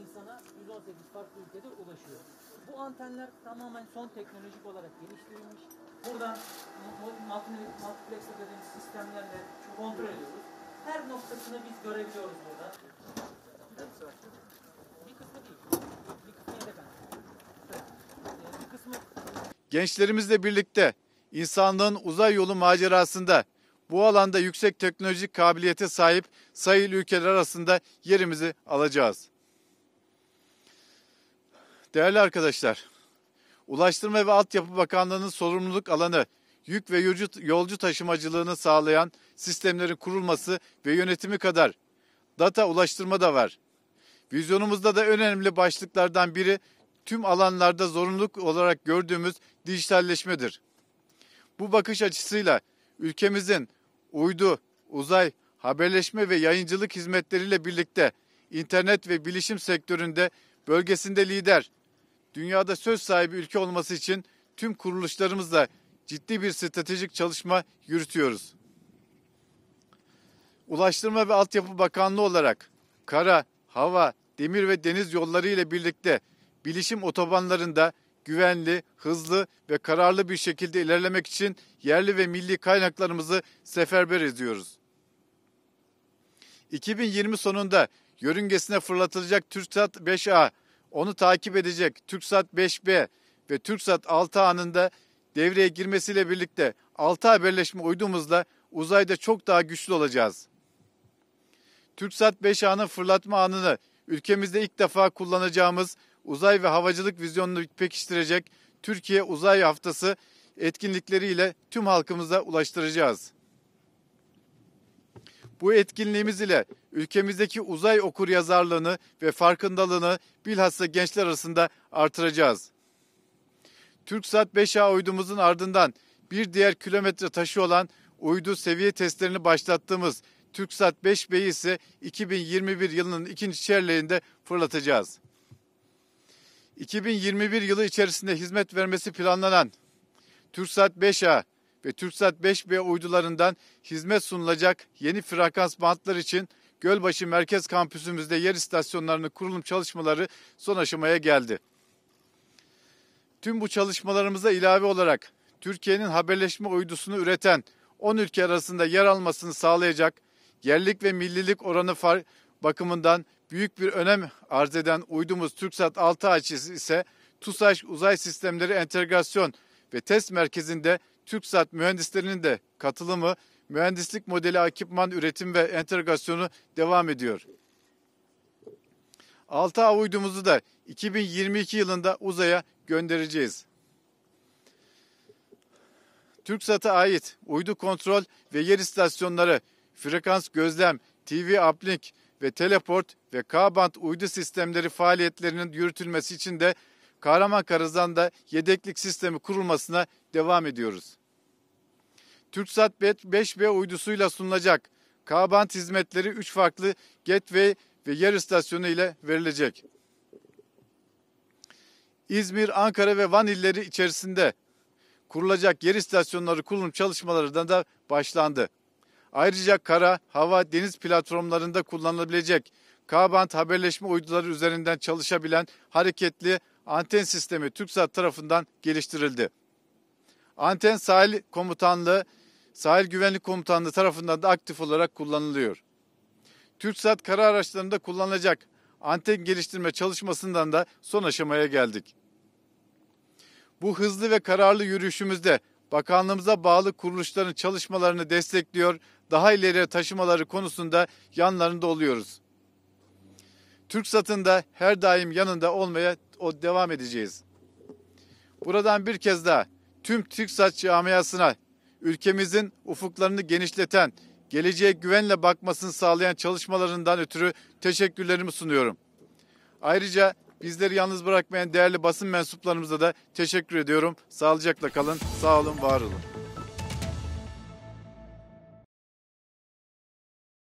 insana 118 farklı ülkede ulaşıyor. Bu antenler tamamen son teknolojik olarak geliştirilmiş. Buradan mu- multi- multiplex dediğimiz sistemlerle kontrol ediyoruz. Her noktasını biz görebiliyoruz burada. Bir kısmı değil. Bir kısmı yedek Bir kısmı Gençlerimizle birlikte insanlığın uzay yolu macerasında bu alanda yüksek teknolojik kabiliyete sahip sayılı ülkeler arasında yerimizi alacağız. Değerli arkadaşlar, Ulaştırma ve Altyapı Bakanlığı'nın sorumluluk alanı yük ve yolcu, taşımacılığını sağlayan sistemlerin kurulması ve yönetimi kadar data ulaştırma da var. Vizyonumuzda da önemli başlıklardan biri tüm alanlarda zorunluluk olarak gördüğümüz dijitalleşmedir. Bu bakış açısıyla ülkemizin uydu, uzay, haberleşme ve yayıncılık hizmetleriyle birlikte internet ve bilişim sektöründe bölgesinde lider, dünyada söz sahibi ülke olması için tüm kuruluşlarımızla ciddi bir stratejik çalışma yürütüyoruz. Ulaştırma ve Altyapı Bakanlığı olarak kara, hava, demir ve deniz yolları ile birlikte bilişim otobanlarında güvenli, hızlı ve kararlı bir şekilde ilerlemek için yerli ve milli kaynaklarımızı seferber ediyoruz. 2020 sonunda yörüngesine fırlatılacak TürkSat 5A, onu takip edecek TürkSat 5B ve TürkSat 6A'nın da devreye girmesiyle birlikte 6 haberleşme uydumuzla uzayda çok daha güçlü olacağız. TürkSat 5A'nın fırlatma anını ülkemizde ilk defa kullanacağımız uzay ve havacılık vizyonunu pekiştirecek Türkiye Uzay Haftası etkinlikleriyle tüm halkımıza ulaştıracağız. Bu etkinliğimiz ile ülkemizdeki uzay okur yazarlığını ve farkındalığını bilhassa gençler arasında artıracağız. TürkSat 5A uydumuzun ardından bir diğer kilometre taşı olan uydu seviye testlerini başlattığımız TürkSat 5B'yi ise 2021 yılının ikinci çeyreğinde fırlatacağız. 2021 yılı içerisinde hizmet vermesi planlanan TürkSat 5A ve TürkSat 5B uydularından hizmet sunulacak yeni frekans bantlar için Gölbaşı Merkez Kampüsümüzde yer istasyonlarının kurulum çalışmaları son aşamaya geldi. Tüm bu çalışmalarımıza ilave olarak Türkiye'nin haberleşme uydusunu üreten 10 ülke arasında yer almasını sağlayacak yerlik ve millilik oranı far bakımından büyük bir önem arz eden uydumuz TürkSat 6 açısı ise TUSAŞ Uzay Sistemleri Entegrasyon ve Test Merkezi'nde TürkSat mühendislerinin de katılımı, mühendislik modeli ekipman üretim ve entegrasyonu devam ediyor. 6A uydumuzu da 2022 yılında uzaya göndereceğiz. TürkSat'a ait uydu kontrol ve yer istasyonları, frekans gözlem, TV uplink ve teleport ve K-band uydu sistemleri faaliyetlerinin yürütülmesi için de Kahramankara'dan yedeklik sistemi kurulmasına devam ediyoruz. TürkSat 5B uydusuyla sunulacak K-band hizmetleri 3 farklı gateway ve yer istasyonu ile verilecek. İzmir, Ankara ve Van illeri içerisinde kurulacak yer istasyonları kurulum çalışmalarından da başlandı. Ayrıca kara, hava, deniz platformlarında kullanılabilecek K-band haberleşme uyduları üzerinden çalışabilen hareketli anten sistemi TürkSat tarafından geliştirildi. Anten sahil komutanlığı, sahil güvenlik komutanlığı tarafından da aktif olarak kullanılıyor. TürkSat kara araçlarında kullanılacak anten geliştirme çalışmasından da son aşamaya geldik. Bu hızlı ve kararlı yürüyüşümüzde bakanlığımıza bağlı kuruluşların çalışmalarını destekliyor, daha ileriye taşımaları konusunda yanlarında oluyoruz. TürkSat'ın da her daim yanında olmaya o devam edeceğiz. Buradan bir kez daha tüm TürkSat camiasına ülkemizin ufuklarını genişleten, geleceğe güvenle bakmasını sağlayan çalışmalarından ötürü teşekkürlerimi sunuyorum. Ayrıca bizleri yalnız bırakmayan değerli basın mensuplarımıza da teşekkür ediyorum. Sağlıcakla kalın, sağ olun, var olun.